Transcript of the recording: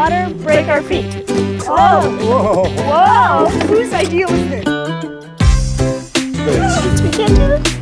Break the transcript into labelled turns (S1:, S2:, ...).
S1: water, break our feet. Whoa! Whoa! Whoa! Whose idea was this? we can't do this?